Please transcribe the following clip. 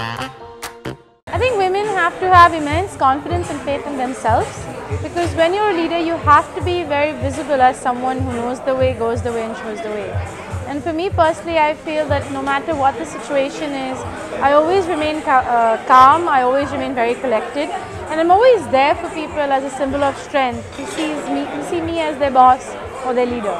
I think women have to have immense confidence and faith in themselves because when you're a leader, you have to be very visible as someone who knows the way, goes the way, and shows the way. And for me personally, I feel that no matter what the situation is, I always remain ca uh, calm, I always remain very collected, and I'm always there for people as a symbol of strength who sees me, who see me as their boss or their leader.